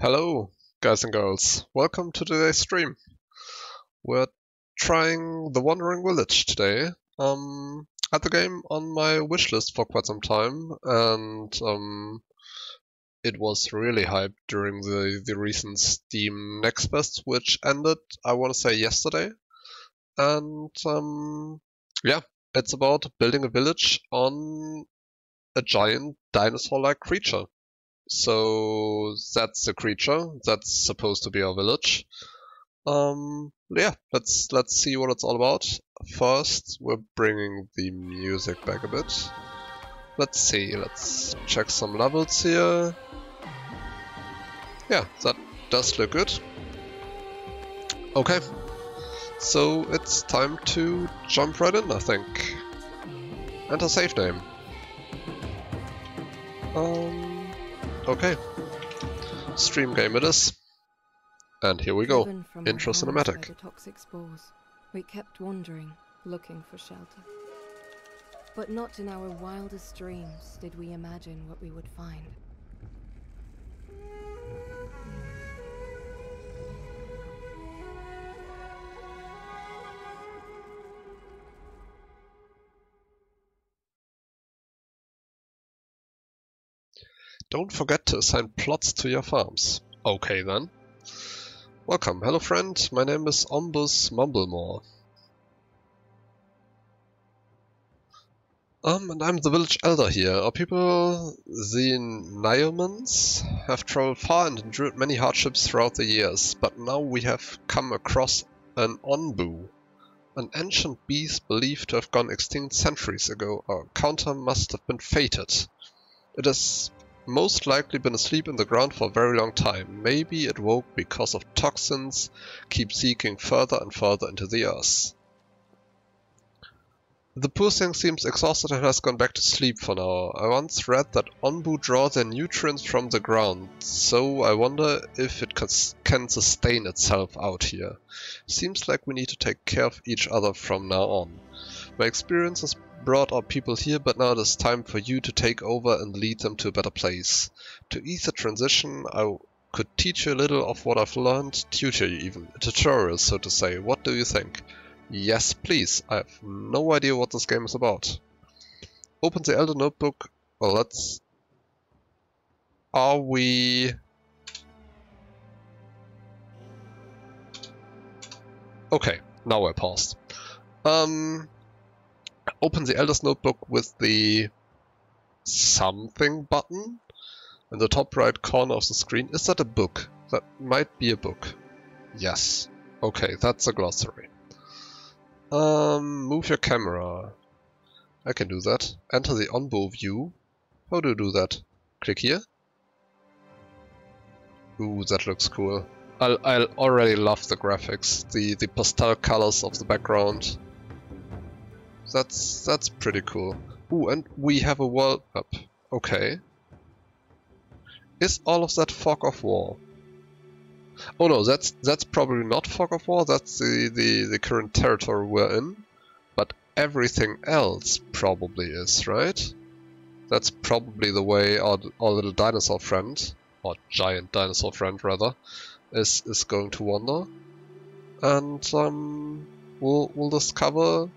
Hello, guys and girls. Welcome to today's stream. We're trying The Wandering Village today. Um, I had the game on my wishlist for quite some time, and um, it was really hyped during the, the recent Steam Next Fest, which ended, I want to say, yesterday. And um, yeah, it's about building a village on a giant dinosaur-like creature. So that's the creature. That's supposed to be our village. Um, yeah, let's let's see what it's all about. First, we're bringing the music back a bit. Let's see. Let's check some levels here. Yeah, that does look good. Okay, so it's time to jump right in, I think. Enter save name. Um, Okay. Stream game it is. And here we go. Intro cinematic. The toxic spores, we kept wandering, looking for shelter. But not in our wildest dreams did we imagine what we would find. Don't forget to assign plots to your farms. Okay then. Welcome, hello friend, my name is Ombus Mumblemore. Um, and I'm the village elder here. Our people, the Nyomans, have traveled far and endured many hardships throughout the years, but now we have come across an Onbu, an ancient beast believed to have gone extinct centuries ago. Our counter must have been fated. It is most likely been asleep in the ground for a very long time. Maybe it woke because of toxins, keep seeking further and further into the earth. The poor thing seems exhausted and has gone back to sleep for now. I once read that Onbu draw their nutrients from the ground, so I wonder if it can sustain itself out here. Seems like we need to take care of each other from now on. My experience has brought our people here, but now it is time for you to take over and lead them to a better place. To ease the transition, I could teach you a little of what I've learned, tutor you even, a tutorial so to say. What do you think? Yes, please. I have no idea what this game is about. Open the Elder Notebook. Well, let's... Are we... Okay, now we're paused. Um, open the Elder's Notebook with the something button in the top right corner of the screen. Is that a book? That might be a book. Yes. Okay, that's a glossary. Um, move your camera. I can do that. Enter the Onbu view. How do you do that? Click here. Ooh, that looks cool. I I already love the graphics, the the pastel colors of the background. That's that's pretty cool. Ooh, and we have a world up. Okay. Is all of that fog of war? Oh no, that's that's probably not fog of war. That's the the the current territory we're in. But everything else probably is, right? That's probably the way our our little dinosaur friend, or giant dinosaur friend rather, is is going to wander. And um, we'll we'll discover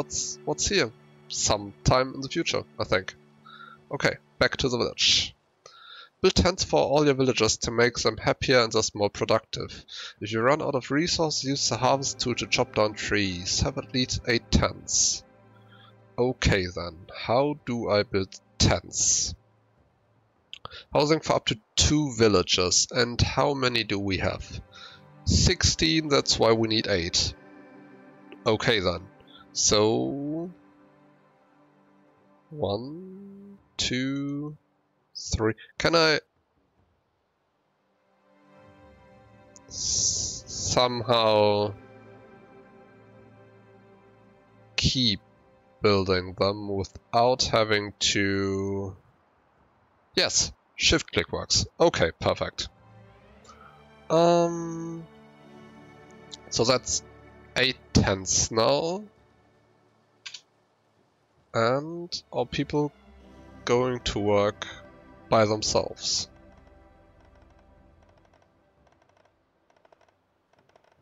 what's what's here? Sometime in the future, I think. Okay, back to the village. Build tents for all your villagers to make them happier and thus more productive. If you run out of resources, use the harvest tool to chop down trees. Have at least 8 tents. Okay then, how do I build tents? Housing for up to 2 villagers, and how many do we have? 16, that's why we need 8. Okay then. So one, two, three. Can I somehow keep building them without having to... Yes, shift click works. Okay, perfect. Um, so that's eight tents now. And are people going to work by themselves?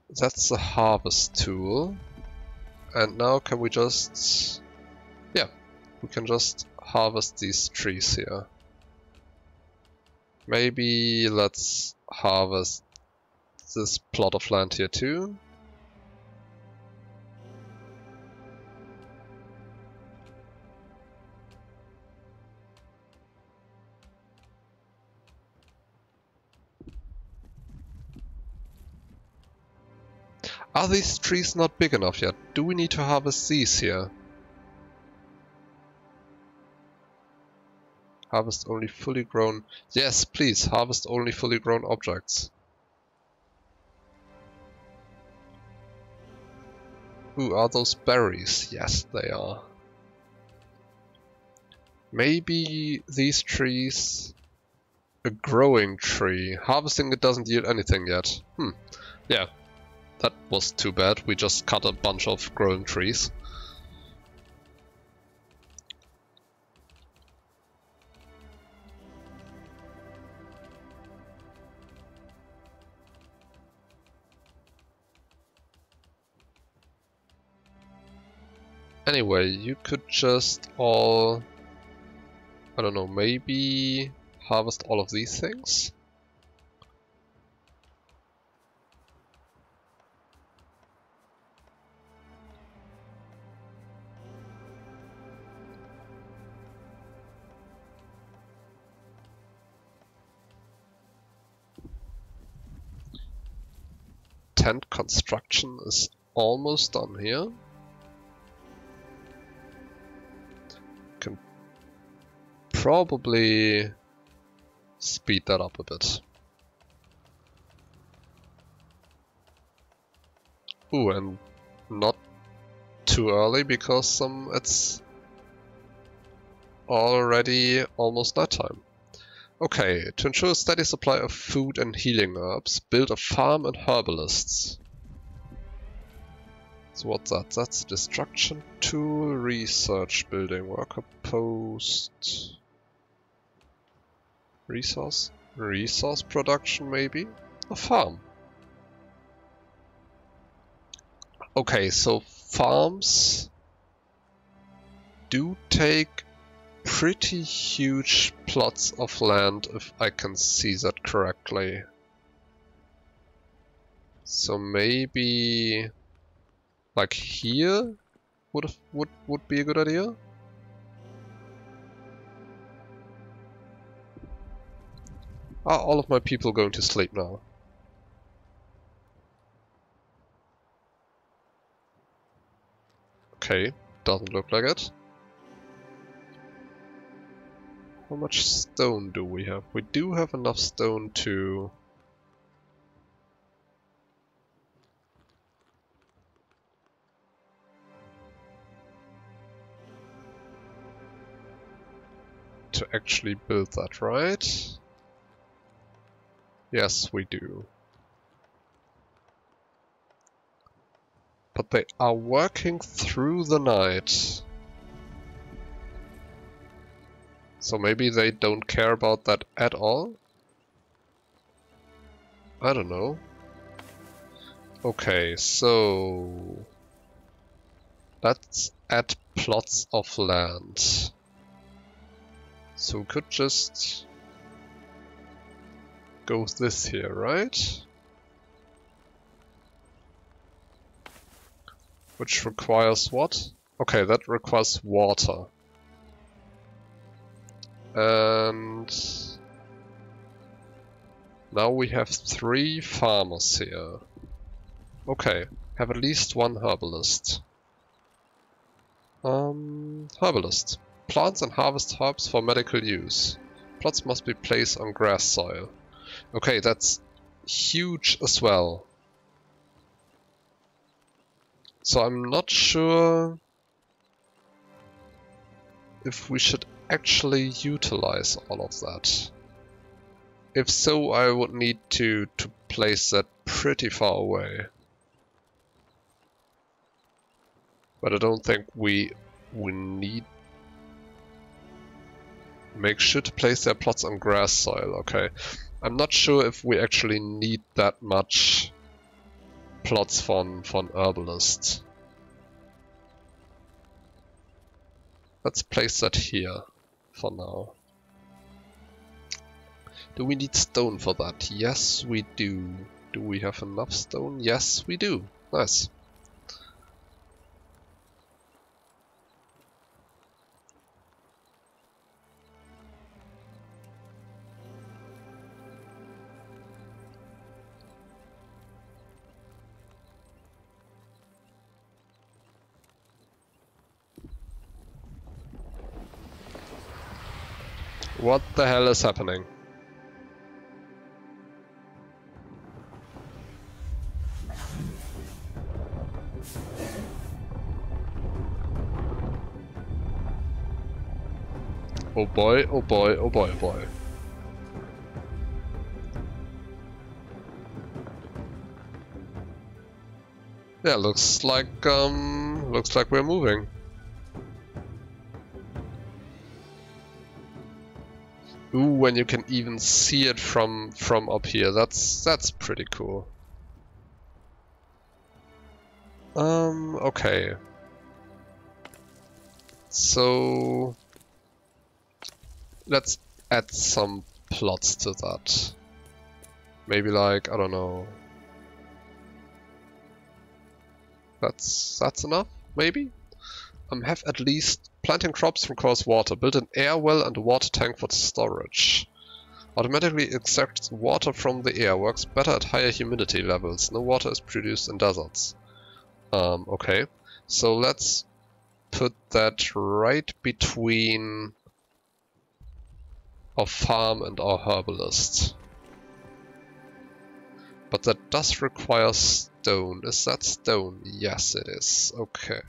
That's the harvest tool. And now can we just... Yeah, we can just harvest these trees here. Maybe let's harvest this plot of land here too. Are these trees not big enough yet? Do we need to harvest these here? Harvest only fully grown... Yes, please, harvest only fully grown objects. Ooh, are those berries? Yes, they are. Maybe these trees... A growing tree. Harvesting it doesn't yield anything yet. Hmm. Yeah, that was too bad. We just cut a bunch of growing trees. Anyway, you could just all... I don't know, maybe harvest all of these things? Tent construction is almost done here. Can probably speed that up a bit. Ooh, and not too early because um, it's already almost nighttime. Okay, to ensure a steady supply of food and healing herbs, build a farm and herbalists. So what's that? That's destruction tool, research building, worker post, resource, resource production maybe, a farm. Okay, so farms do take pretty huge plots of land, if I can see that correctly. So maybe like here would would would be a good idea. Are all of my people going to sleep now? Okay, doesn't look like it. How much stone do we have? We do have enough stone to... to actually build that, right? Yes, we do. But they are working through the night. So maybe they don't care about that at all? I don't know. Okay, so... Let's add plots of land. So we could just go this here, right? Which requires what? Okay, that requires water. And now we have three farmers here. Okay, have at least one herbalist. Um, herbalist. Plants and harvest herbs for medical use. Plots must be placed on grass soil. Okay, that's huge as well. So I'm not sure if we should actually utilize all of that? If so, I would need to, to place that pretty far away. But I don't think we we need... Make sure to place their plots on grass soil, okay. I'm not sure if we actually need that much plots von, von Herbalist. Let's place that here for now. Do we need stone for that? Yes, we do. Do we have enough stone? Yes, we do. Nice. What the hell is happening? Oh boy, oh boy, oh boy, oh boy. Yeah, looks like um looks like we're moving. Ooh, and you can even see it from from up here. That's that's pretty cool. Um, okay. So let's add some plots to that. Maybe like, I don't know. That's that's enough, maybe? Um, have at least planting crops requires water. Build an air well and a water tank for storage. Automatically extracts water from the air. Works better at higher humidity levels. No water is produced in deserts. Um, okay. So let's put that right between our farm and our herbalist. But that does require stone. Is that stone? Yes, it is. Okay.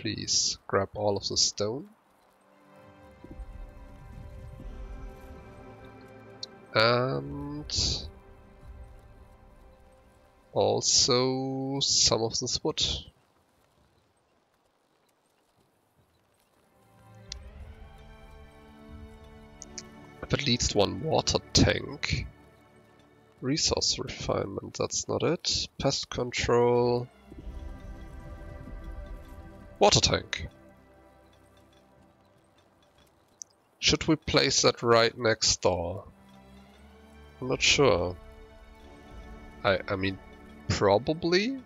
Please grab all of the stone. And also some of this wood. at least one water tank. Resource refinement, that's not it. Pest control. Water tank. Should we place that right next door? I'm not sure. I, I mean, probably?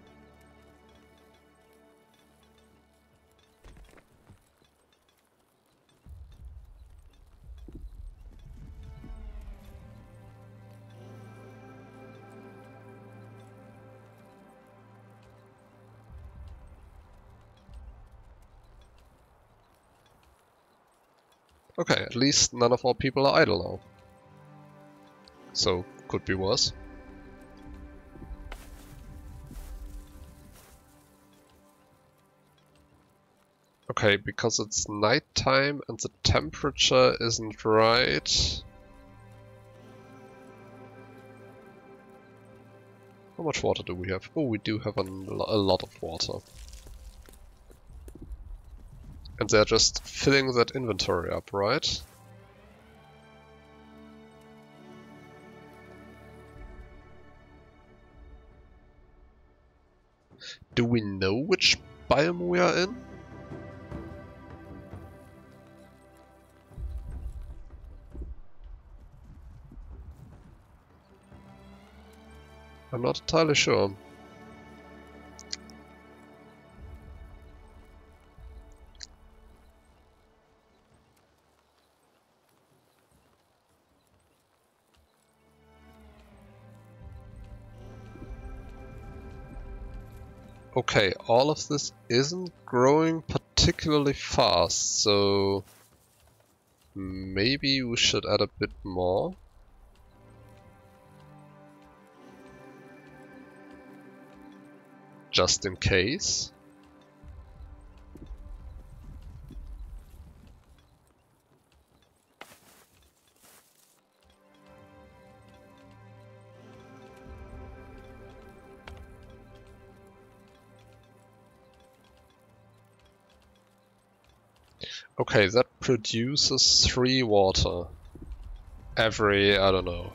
Okay, at least none of our people are idle now. So, could be worse. Okay, because it's nighttime and the temperature isn't right. How much water do we have? Oh, we do have a, a lot of water. And they're just filling that inventory up, right? Do we know which biome we are in? I'm not entirely sure. Okay, all of this isn't growing particularly fast, so maybe we should add a bit more. Just in case. Okay, that produces three water every, I don't know.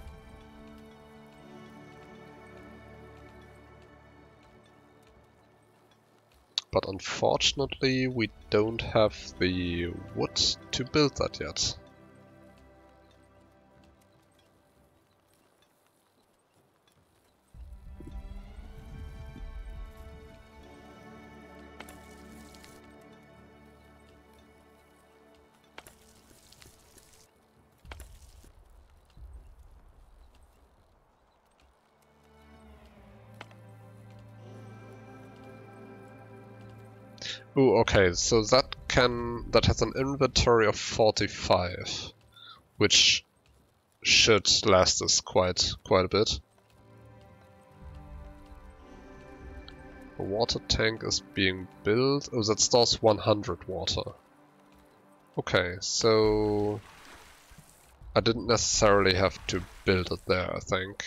But unfortunately, we don't have the wood to build that yet. Ooh, okay, so that can that has an inventory of 45, which should last us quite quite a bit. A water tank is being built. Oh, that stores 100 water. Okay, so I didn't necessarily have to build it there, I think.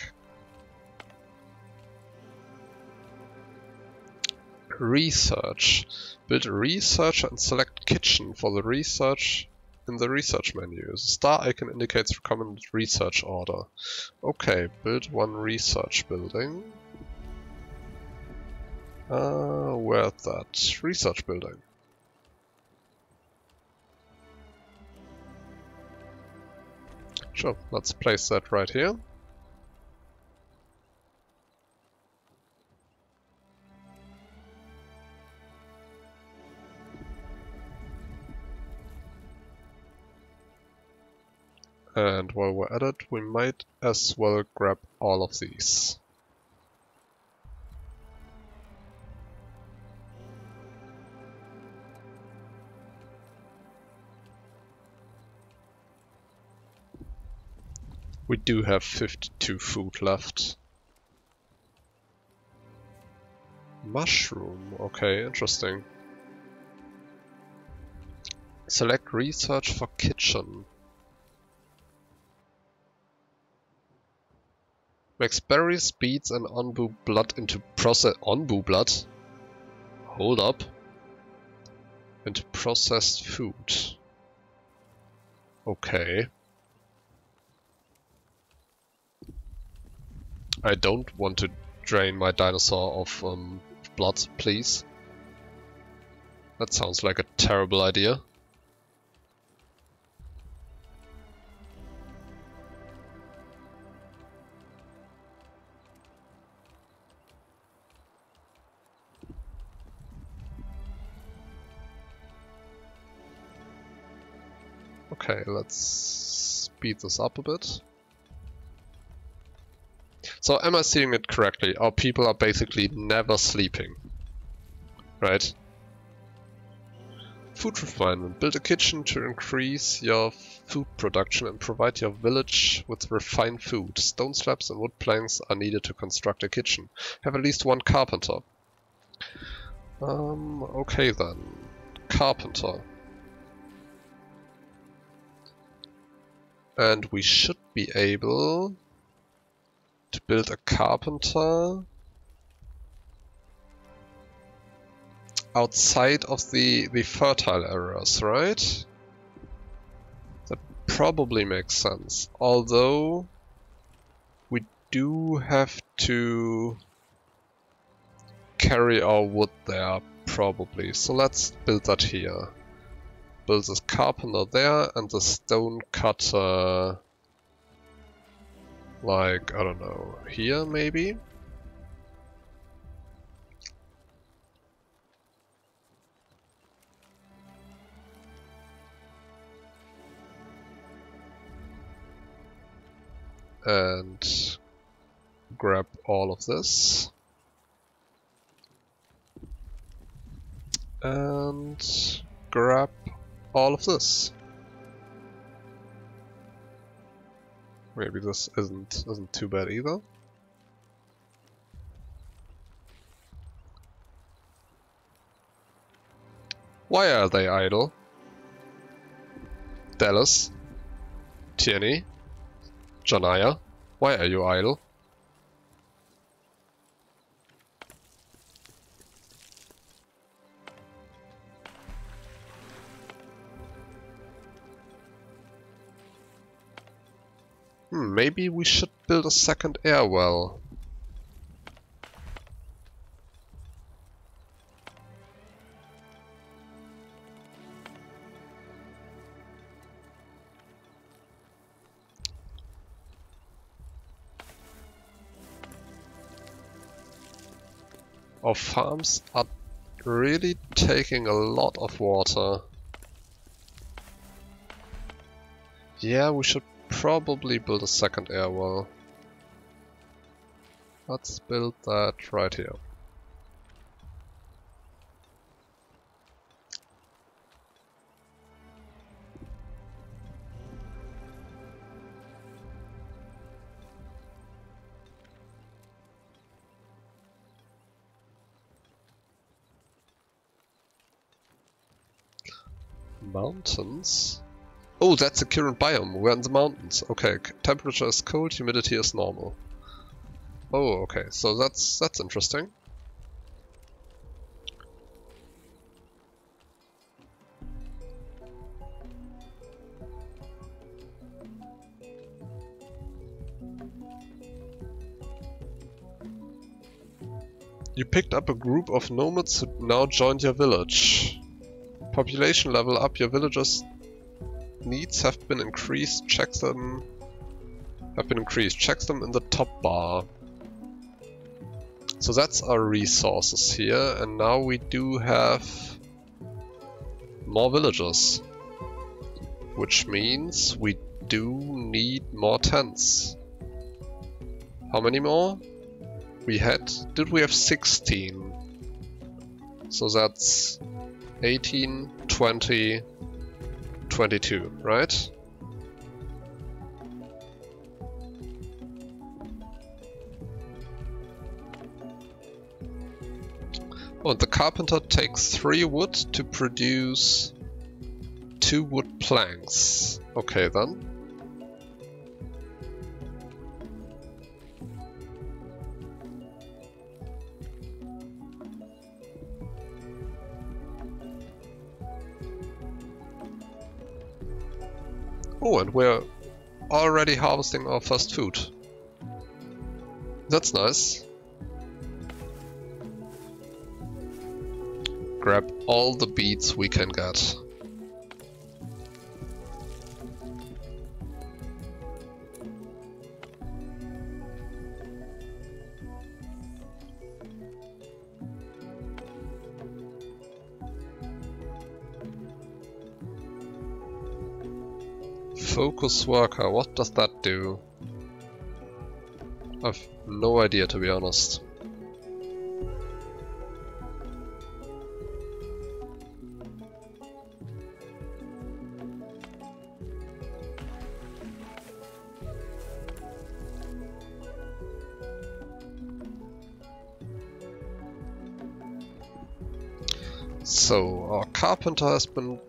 Research. Build a research and select kitchen for the research in the research menu. The star icon indicates recommended research order. Okay, build one research building. Uh, where's that? Research building. Sure, let's place that right here. And while we're at it, we might as well grab all of these. We do have 52 food left. Mushroom, okay, interesting. Select research for kitchen. Makes berries, beets and onbu blood into process- onbu blood? Hold up. Into processed food. Okay. I don't want to drain my dinosaur of um, blood, please. That sounds like a terrible idea. Okay, let's speed this up a bit. So am I seeing it correctly? Our people are basically never sleeping. Right? Food refinement. Build a kitchen to increase your food production and provide your village with refined food. Stone slabs and wood planks are needed to construct a kitchen. Have at least one carpenter. Um, okay then. Carpenter. And we should be able to build a carpenter outside of the, the fertile areas, right? That probably makes sense. Although we do have to carry our wood there, probably. So let's build that here build this carpenter there and the stone cutter like, I don't know, here maybe? And grab all of this. And grab all of this. Maybe this isn't isn't too bad either. Why are they idle? Dallas? Tierney? Janaya? Why are you idle? Hmm, maybe we should build a second air well. Our farms are really taking a lot of water. Yeah, we should probably build a second air well. Let's build that right here. Mountains? Oh, that's the current biome. We're in the mountains. Okay, temperature is cold, humidity is normal. Oh, okay. So that's that's interesting. You picked up a group of nomads who now joined your village. Population level up, your villagers needs have been increased, check them have been increased, check them in the top bar. So that's our resources here, and now we do have more villagers. Which means we do need more tents. How many more? We had, did we have 16? So that's 18, 20, 22, right? Oh, the carpenter takes three wood to produce two wood planks. Okay then. Oh, and we're already harvesting our first food. That's nice. grab all the beets we can get. Focus worker, what does that do? I've no idea to be honest. So, our carpenter has been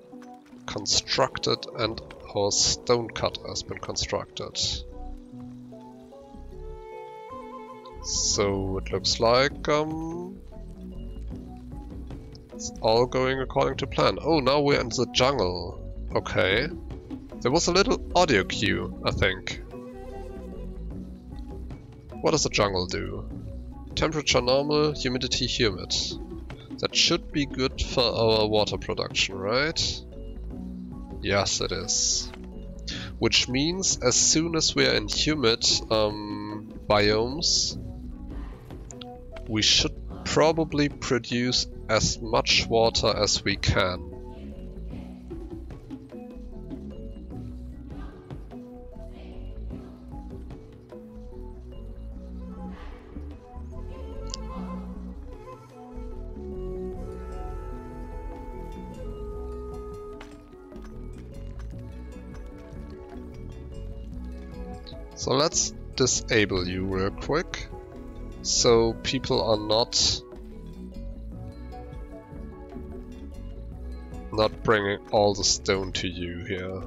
constructed and our stone cutter has been constructed. So it looks like um, it's all going according to plan. Oh, now we're in the jungle. Okay. There was a little audio cue, I think. What does the jungle do? Temperature normal, humidity humid. That should be good for our water production, right? Yes, it is. Which means as soon as we're in humid um, biomes, we should probably produce as much water as we can. So let's disable you real quick. So people are not not bringing all the stone to you here.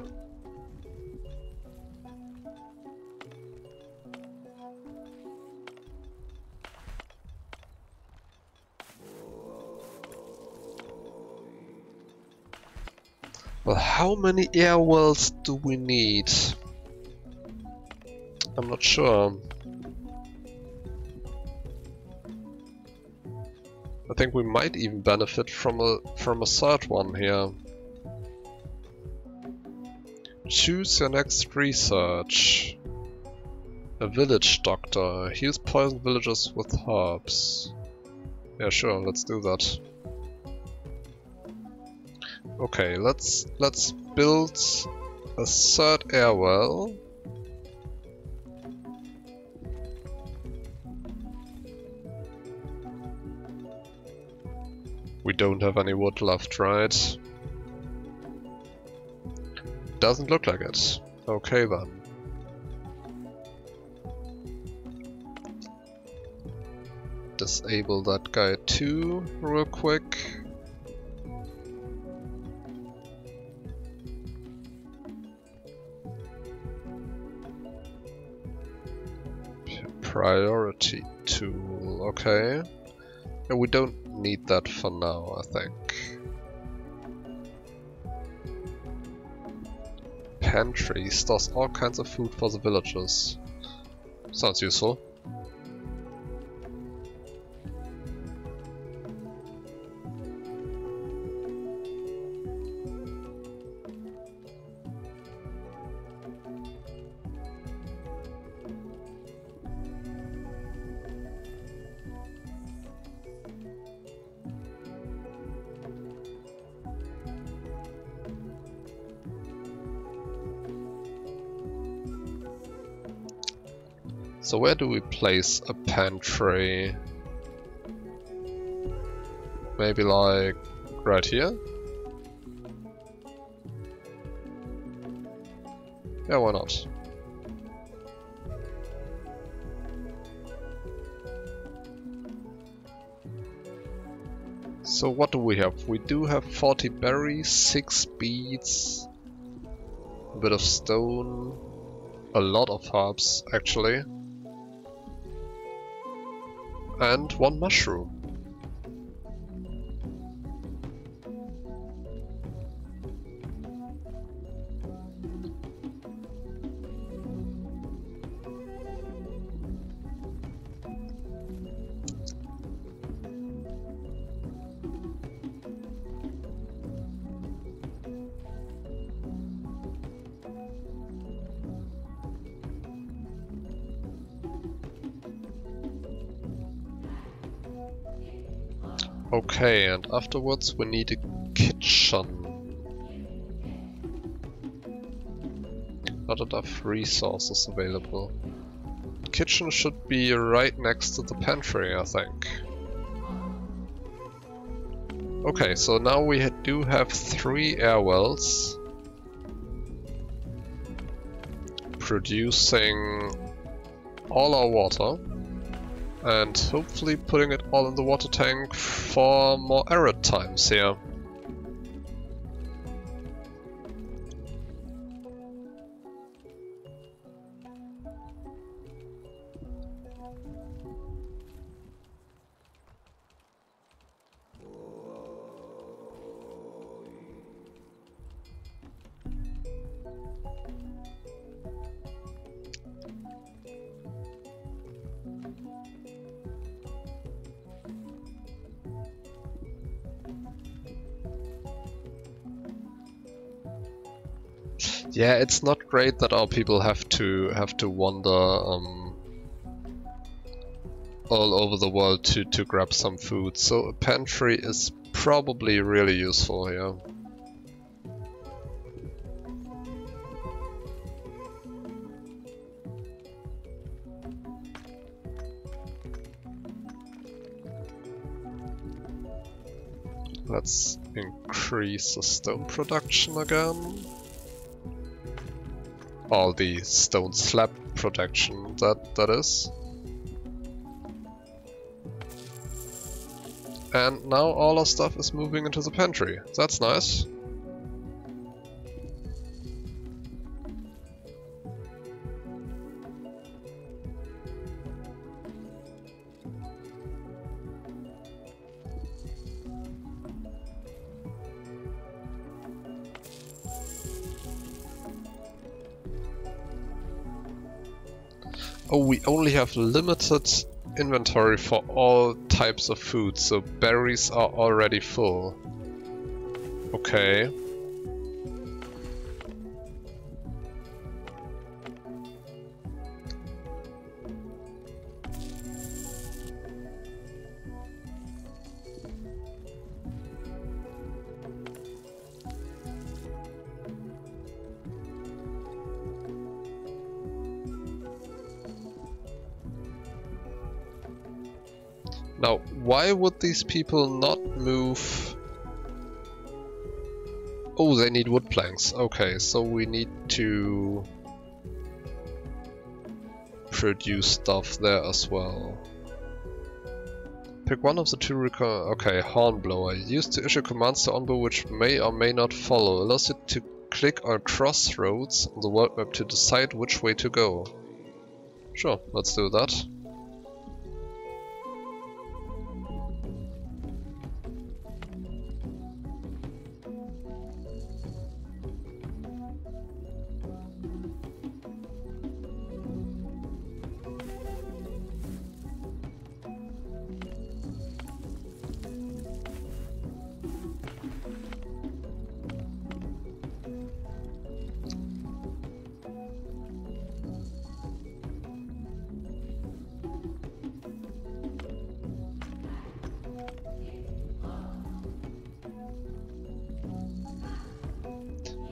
Well, how many air wells do we need? I'm not sure. I think we might even benefit from a from a third one here. Choose your next research. A village doctor. Heals poisoned villagers with herbs. Yeah, sure, let's do that. Okay, let's let's build a third air We don't have any wood left, right? Doesn't look like it. Okay then. Disable that guy too, real quick. Priority tool, okay. And we don't need that for now, I think. Pantry stores all kinds of food for the villagers. Sounds useful. So where do we place a pantry? Maybe like right here? Yeah, why not? So what do we have? We do have 40 berries, 6 beets, a bit of stone, a lot of herbs actually and one mushroom. Okay, and afterwards we need a kitchen. Not enough resources available. Kitchen should be right next to the pantry, I think. Okay, so now we ha do have three air wells. Producing all our water and hopefully putting it all in the water tank for more arid times here. Yeah, it's not great that our people have to have to wander um, all over the world to, to grab some food, so a pantry is probably really useful here. Let's increase the stone production again all the stone slab protection that that is. And now all our stuff is moving into the pantry. That's nice. Oh, we only have limited inventory for all types of food, so berries are already full. Okay. Now, why would these people not move... Oh, they need wood planks. Okay, so we need to produce stuff there as well. Pick one of the two record. Okay, Hornblower. Used to issue commands to Onbu which may or may not follow. Allows you to click on crossroads on the world map to decide which way to go. Sure, let's do that.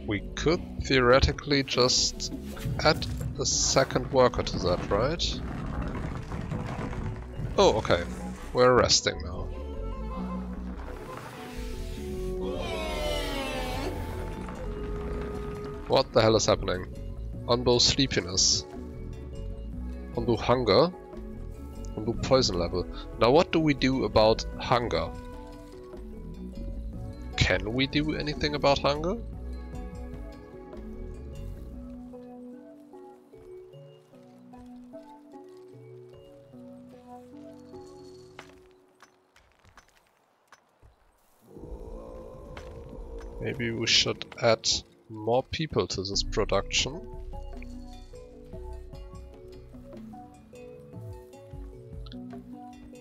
We could theoretically just add a second worker to that, right? Oh, okay. We're resting now. What the hell is happening? Onbu sleepiness. Onbu hunger. Onbu poison level. Now what do we do about hunger? Can we do anything about hunger? Maybe we should add more people to this production.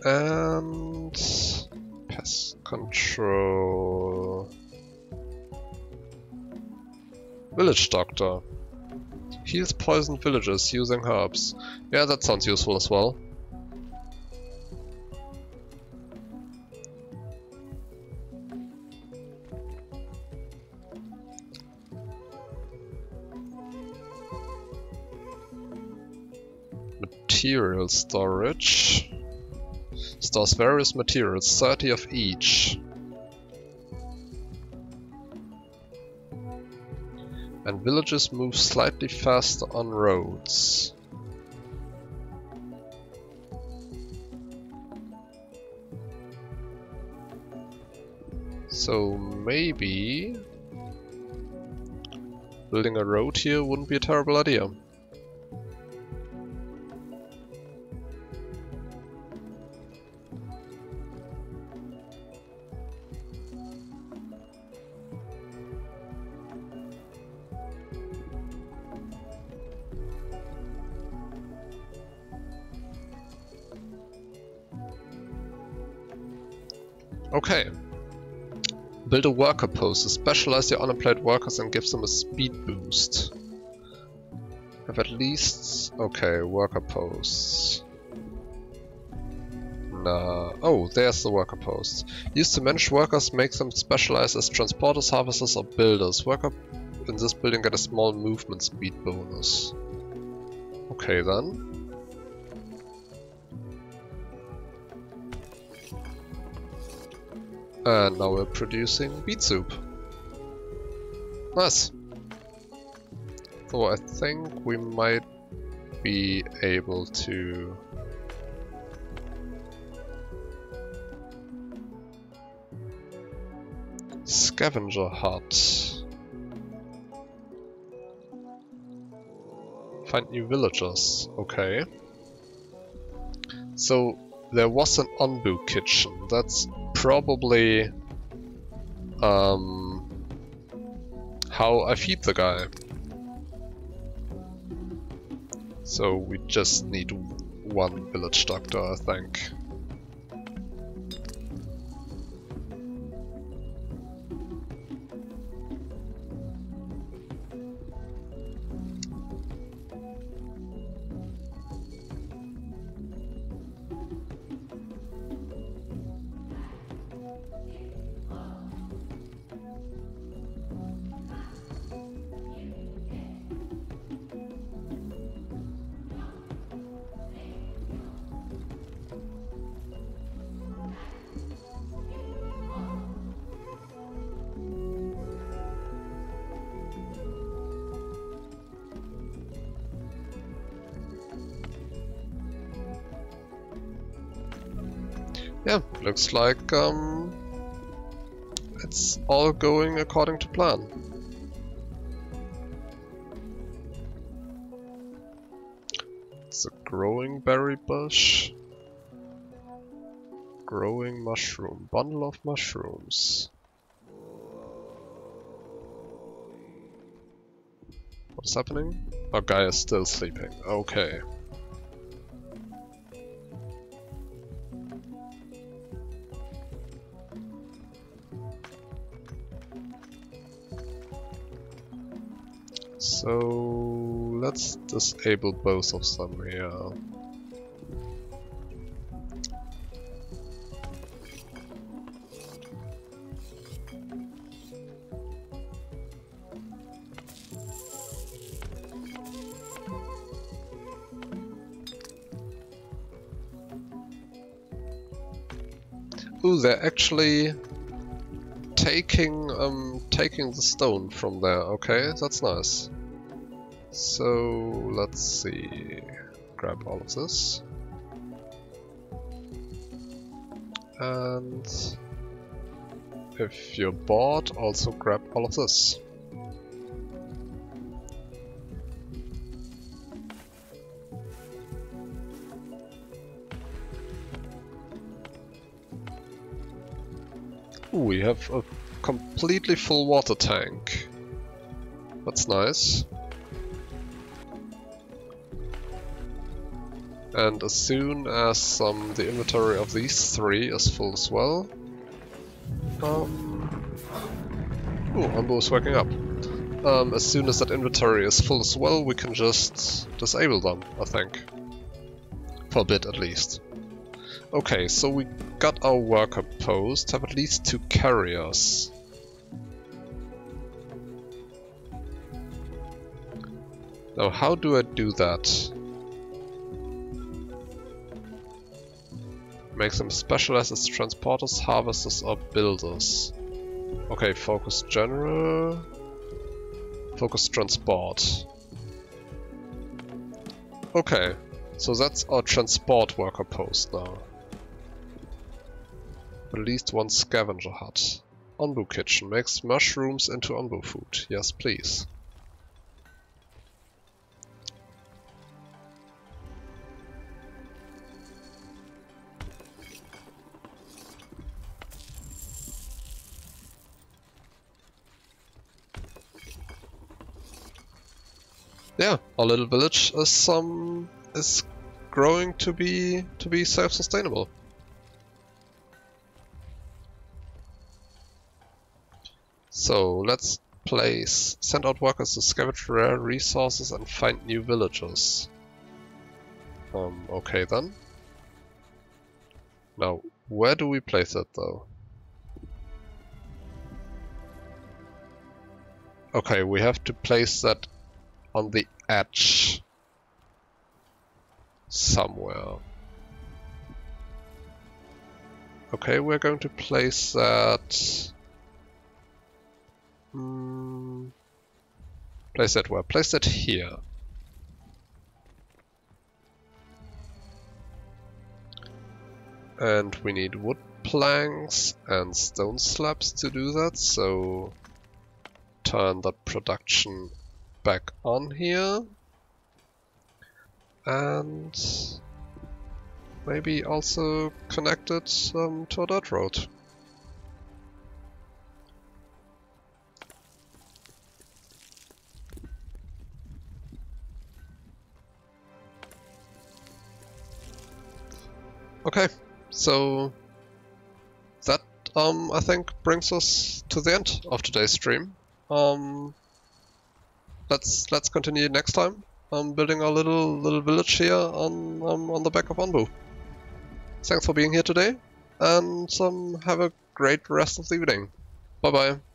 And pest control. Village doctor. Heals poisoned villages using herbs. Yeah, that sounds useful as well. Material storage. Stores various materials, 30 of each. And villages move slightly faster on roads. So maybe building a road here wouldn't be a terrible idea. Build a worker post. To Specialize your unemployed workers and give them a speed boost. Have at least... Okay, worker posts. Nah. Oh, there's the worker post. Used to manage workers, make them specialize as transporters, harvesters or builders. Worker in this building get a small movement speed bonus. Okay then. And now we're producing beet soup. Nice. So I think we might be able to... Scavenger hut. Find new villagers. Okay. So there was an Onbu kitchen. That's probably um, how I feed the guy. So we just need one village doctor, I think. Yeah, looks like um, it's all going according to plan. It's a growing berry bush. Growing mushroom. Bundle of mushrooms. What's happening? Oh, Our guy is still sleeping. Okay. So let's disable both of them here. Ooh, they're actually taking um taking the stone from there. Okay, that's nice. So let's see. Grab all of this. And if you're bored, also grab all of this. Ooh, we have a completely full water tank. That's nice. And as soon as um, the inventory of these three is full as well... Um... Ooh, Onbu is waking up. Um, as soon as that inventory is full as well, we can just disable them, I think. For a bit at least. Okay, so we got our worker post, have at least two carriers. Now how do I do that? Make them specialized as transporters, harvesters or builders. Okay, focus general. Focus transport. Okay, so that's our transport worker post now. At least one scavenger hut. Onbu kitchen makes mushrooms into onbu food. Yes, please. Yeah, our little village is um is growing to be to be self-sustainable. So let's place send out workers to scavenge rare resources and find new villagers. Um, okay then. Now, where do we place it though? Okay, we have to place that on the edge somewhere. Okay, we're going to place that... Hmm, place that where? Place that here. And we need wood planks and stone slabs to do that, so turn the production back on here. And maybe also connect it um, to a dirt road. Okay, so that um, I think brings us to the end of today's stream. Um, let's let's continue next time. I'm building our little little village here on um, on the back of Onbu. Thanks for being here today, and um, have a great rest of the evening. Bye bye.